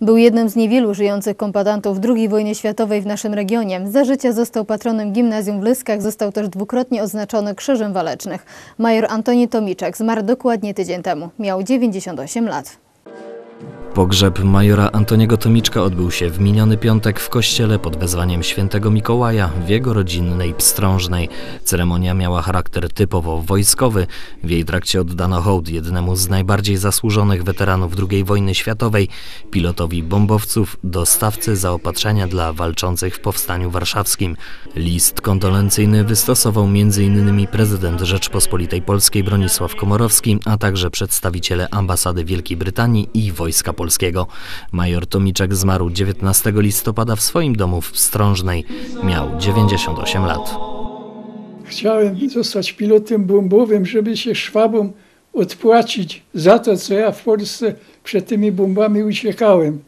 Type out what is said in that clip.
Był jednym z niewielu żyjących kombatantów II wojny światowej w naszym regionie. Za życia został patronem gimnazjum w Lyskach, został też dwukrotnie oznaczony Krzyżem Walecznych. Major Antoni Tomiczek zmarł dokładnie tydzień temu. Miał 98 lat. Pogrzeb majora Antoniego Tomiczka odbył się w miniony piątek w kościele pod wezwaniem świętego Mikołaja w jego rodzinnej Pstrążnej. Ceremonia miała charakter typowo wojskowy. W jej trakcie oddano hołd jednemu z najbardziej zasłużonych weteranów II wojny światowej, pilotowi bombowców, dostawcy zaopatrzenia dla walczących w Powstaniu Warszawskim. List kondolencyjny wystosował m.in. prezydent Rzeczpospolitej Polskiej Bronisław Komorowski, a także przedstawiciele ambasady Wielkiej Brytanii i Wojska Polskiego. Major Tomiczek zmarł 19 listopada w swoim domu w Strążnej. Miał 98 lat. Chciałem zostać pilotem bombowym, żeby się Szwabom odpłacić za to, co ja w Polsce przed tymi bombami uciekałem.